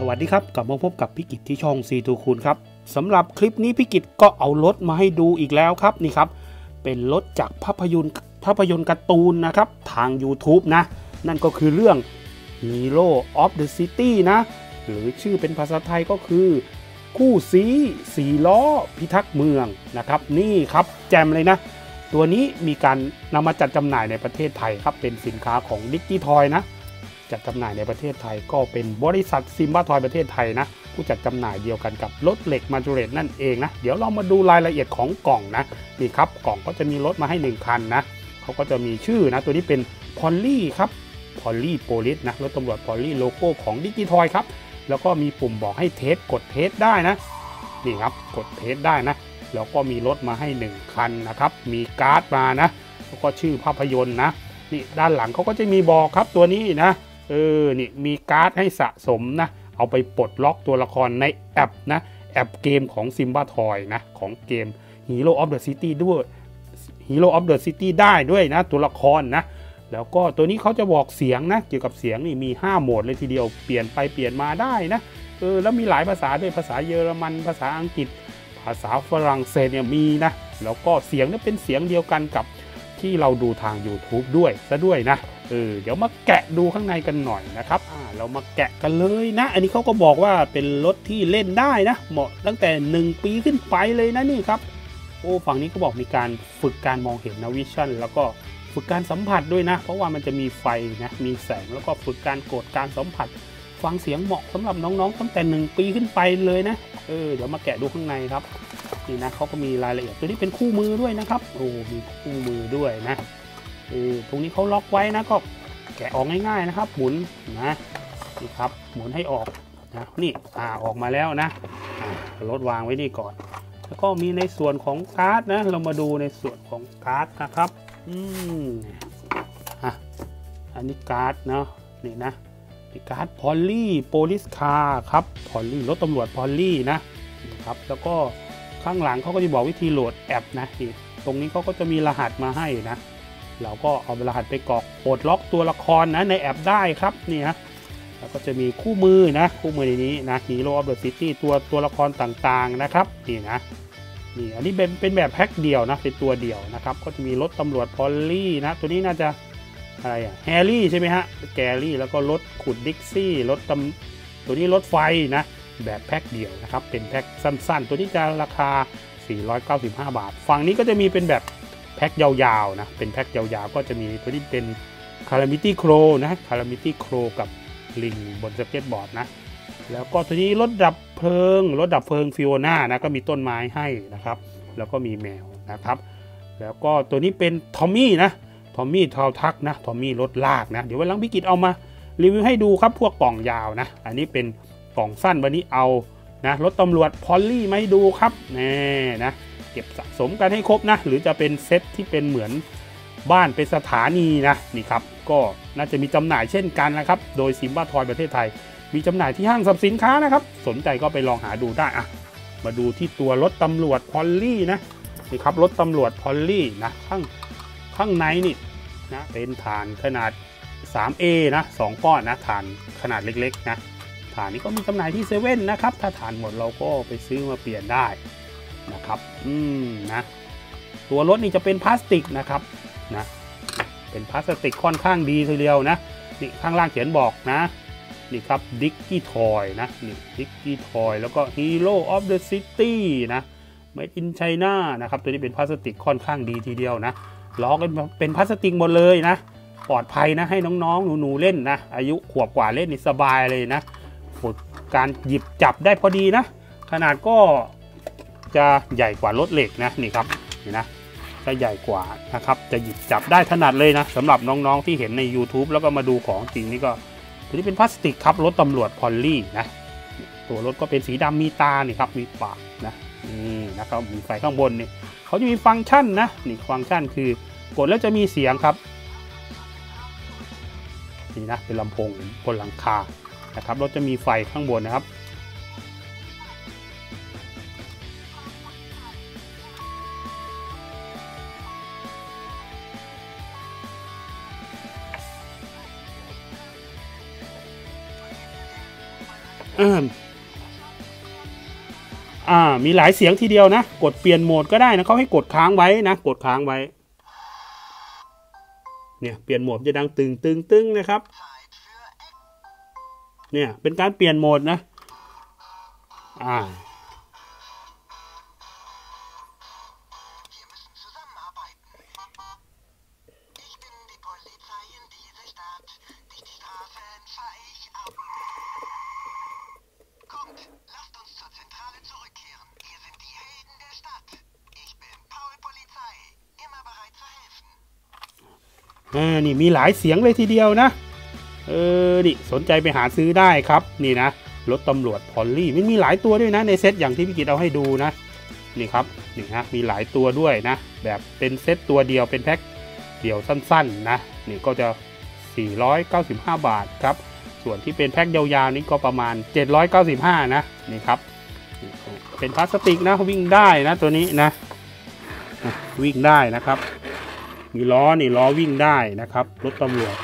สวัสดีครับ กลับมาพบกับพี่กิจที่ช่องซีทูคูณครับสำหรับคลิปนี้พี่กิจก็เอารถมาให้ดูอีกแล้วครับนี่ครับ เป็นรถจากภาพยนตร์ภาพยนตร์การ์ตูนนะครับทาง YouTube นะ นั่นก็คือเรื่อง Hero of the City นะ หรือชื่อเป็นภาษาไทยก็คือ คู่สีสีล้อพิทักษ์เมืองนะครับ นี่ครับแจมเลยนะ ตัวนี้มีการนำมาจัดจำหน่ายในประเทศไทยครับเป็นสินค้าของดิจิทอยนะ จัดจำหน่ายในประเทศไทยก็เป็นบริษัท Simba Toys ประเทศไทยนะ ผู้จัดจำหน่ายเดียวกันกับรถเหล็ก Majorette นั่นเองนะ เดี๋ยวเรามาดูรายละเอียดของกล่องนะนี่ครับกล่องก็จะมีรถมาให้ 1 คันนะเขาก็จะมีชื่อนะ ตัวนี้เป็นพอลลี่ครับพอลลี่ police นะรถตำรวจพอลลี่โลโก้ของ Dickie Toys ครับแล้วก็มีปุ่มบอกให้ test กด test ได้นะนี่ครับกด test ได้นะ แล้วก็มีรถมาให้ 1 คันนะครับ มีการ์ดมานะ แล้วก็ชื่อภาพยนตร์นะนี่ด้านหลังเขาก็จะมีบอกครับตัวนี้นะ เออนี่มีการ์ดให้สะสมนะ เอาไปปลดล็อกตัวละครในแอปนะ แอปเกมของ Simba Toy นะ ของเกม Hero of the City ด้วย Hero of the City ได้ด้วยนะ ตัวละครนะ แล้วก็ตัวนี้เขาจะบอกเสียงนะ เกี่ยวกับเสียงนี่มี 5 โหมดเลยทีเดียวเปลี่ยนไปเปลี่ยนมาได้นะเออแล้วมีหลายภาษาด้วยภาษาเยอรมัน ภาษาอังกฤษ ภาษาฝรั่งเศสเนี่ยมีนะ แล้วก็เสียงเนี่ยเป็นเสียงเดียวกันกับที่เราดูทาง YouTube ด้วยซะด้วยนะ เออเดี๋ยวมาแกะดูข้างในกันหน่อยนะครับอ่าเรามาแกะกันเลยนะ อันนี้เขาก็บอกว่าเป็นรถที่เล่นได้นะเหมาะตั้งแต่ 1 ปีขึ้นไปเลยนะนี่ครับโอ้ฝั่งนี้ก็บอกมีการฝึกการมองเห็นนะวิชั่นแล้วก็ฝึกการสัมผัสด้วยนะ เพราะว่ามันจะมีไฟนะมีแสงแล้วก็ฝึกการกดการสัมผัส ฟังเสียงเหมาะสำหรับน้องๆตั้งแต่ 1 ปีขึ้นไปเลยนะเออเดี๋ยวมาแกะดูข้างในครับนี่นะเขาก็มีรายละเอียดตัวนี้เป็นคู่มือด้วยนะครับโอ้มีคู่มือด้วยนะ เออตรงนี้เขาล็อกไว้นะก็แกะออกง่ายๆนะครับ หมุนนะนี่ครับหมุนให้ออกนะนี่อ่าออกมาแล้วนะรถวางไว้นี่ก่อน แล้วก็มีในส่วนของการ์ดนะเรามาดูในส่วนของการ์ดนะครับอืมอะอันนี้การ์ดเนาะนี่นะนี่การ์ดพอลลี่ police car ครับพอลลี่รถตำรวจพอลลี่นะนี่ครับแล้วก็ข้างหลังเขาก็จะบอกวิธีโหลดแอปนะนี่ตรงนี้เขาก็จะมีรหัสมาให้นะ เราก็เอารหัสไปกรอกปลดล็อกตัวละครนะในแอปได้ครับนี่ฮะแล้วก็จะมีคู่มือนะคู่มือในนี้นะ Hero of the City ตัวตัวละครต่างๆนะครับนี่นะนี่อันนี้เป็นเป็นแบบแพ็คเดียวนะเป็นตัวเดียวนะครับ ก็จะมีรถตำรวจพอลลี่นะตัวนี้น่าจะอะไรอะแฮร์รี่ใช่ไหมฮะแกรี่แล้วก็รถขุดดิกซี่รถตำตัวนี้รถไฟนะแบบแพ็คเดียวนะครับเป็นแพ็คสั้นๆ ตัวนี้จะราคา 495 บาท ฝั่งนี้ก็จะมีเป็นแบบ แพ็คยาวๆนะ เป็นแพ็คยาวๆ ก็จะมีตัวที่เป็น Calamity Crow นะ Calamity Crow กับลิงบนสเก็ตบอร์ดนะ แล้วก็ตัวนี้รถดับเพลิง รถดับเพลิงฟิโอน่านะ ก็มีต้นไม้ให้นะครับ แล้วก็มีแมวนะครับ แล้วก็ตัวนี้เป็นทอมมี่นะ ทอมมี่ทาวทักนะ ทอมมี่รถลากนะ เดี๋ยววันหลังพี่กิจเอามารีวิวให้ดูครับ พวกกล่องยาวนะ อันนี้เป็นกล่องสั้นวันนี้เอานะ รถตำรวจพอลลี่มาให้ดูครับ แน่นะ เก็บสะสมกันให้ครบนะ หรือจะเป็นเซตที่เป็นเหมือนบ้านเป็นสถานีนะนี่ครับก็น่าจะมีจำหน่ายเช่นกันนะครับ โดยซิมบ้าทอยประเทศไทย มีจำหน่ายที่ห้างสรรพสินค้านะครับ สนใจก็ไปลองหาดูได้อะมาดูที่ตัวรถตำรวจพอลลี่นะนี่ครับรถตำรวจพอลลี่นะข้างข้างในนี่นะเป็นฐานขนาด 3A นะ2ก้อนนะฐานขนาดเล็กๆนะฐานนี้ก็มีจำหน่ายที่เซเว่นนะครับ ถ้าฐานหมดเราก็ไปซื้อมาเปลี่ยนได้ นะครับ อืมนะตัวรถนี่จะเป็นพลาสติกนะครับนะเป็นพลาสติกค่อนข้างดีทีเดียวนะนี่ข้างล่างเขียนบอกนะนี่ครับดิกกี้ทอยนะนี่ดิกกี้ทอยแล้วก็ Hero of the City นะ Made in China นะครับตัวนี้เป็นพลาสติกค่อนข้างดีทีเดียวนะล้อกันเป็นพลาสติกหมดเลยนะ ปลอดภัยนะให้น้องๆ หนูๆเล่นนะ อายุขวบกว่าเล่นนี่สบายเลยนะ ฝึกการหยิบจับได้พอดีนะ ขนาดก็ จะใหญ่กว่ารถเหล็กนะนี่ครับนี่นะจะใหญ่กว่านะครับจะหยิบจับได้ถนัดเลยนะสำหรับน้องๆที่เห็นใน YouTube แล้วก็มาดูของจริงนี่ก็ตัวนี้เป็นพลาสติกครับรถตำรวจพอลลี่นะตัวรถก็เป็นสีดำมีตานี่ครับมีปากนะนี่นะครับมีไฟข้างบนนี่เขาจะมีฟังก์ชันนะนี่ฟังก์ชันคือกดแล้วจะมีเสียงครับนี่นะเป็นลำโพงบนหลังคานะครับรถจะมีไฟข้างบนนะครับ อ่าอ่ามีหลายเสียงทีเดียวนะ กดเปลี่ยนโหมดก็ได้นะเขาให้กดค้างไว้นะ กดค้างไว้ เนี่ยเปลี่ยนโหมดจะดังตึงตึงตึงนะครับ เนี่ยเป็นการเปลี่ยนโหมดนะ อ่า อ่านี่มีหลายเสียงเลยทีเดียวนะ เออนี่สนใจไปหาซื้อได้ครับนี่นะรถตำรวจพอลลี่มันมีหลายตัวด้วยนะในเซตอย่างที่พี่กิตเอาให้ดูนะนี่ครับนี่ฮะมีหลายตัวด้วยนะ แบบเป็นเซตตัวเดียวเป็นแพ็คเดี่ยวสั้นๆนะนี่ก็จะ 495 บาทครับ ส่วนที่เป็นแพ็คยาวๆนี่ก็ประมาณ 795 นะนี่ครับ เป็นพลาสติกนะวิ่งได้นะตัวนี้นะ วิ่งได้นะครับ มีล้อนี่ล้อวิ่งได้นะครับรถตำรวจ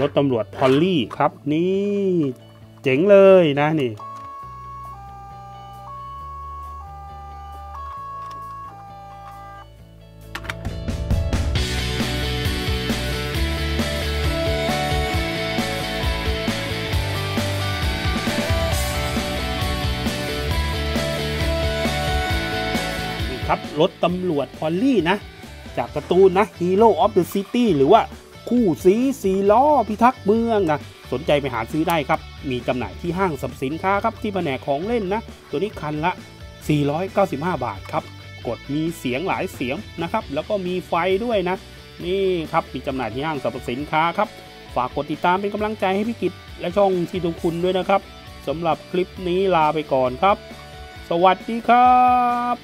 รถตำรวจพอลลี่ครับนี่เจ๋งเลยนะนี่นี่ครับรถตำรวจพอลลี่นะ จากการ์ตูนนะ Hero of the City หรือว่าคู่สีสีล้อพิทักษ์เมืองนะสนใจไปหาซื้อได้ครับ มีจำหน่ายที่ห้างสรรพสินค้าครับที่แผนกของเล่นนะ ตัวนี้คันละ 495 บาทครับกดมีเสียงหลายเสียงนะครับ แล้วก็มีไฟด้วยนะ นี่ครับมีจำหน่ายที่ห้างสรรพสินค้าครับ ฝากกดติดตามเป็นกำลังใจให้พี่กิจและช่องทีทุกคุณด้วยนะครับสำหรับคลิปนี้ลาไปก่อนครับ สวัสดีครับ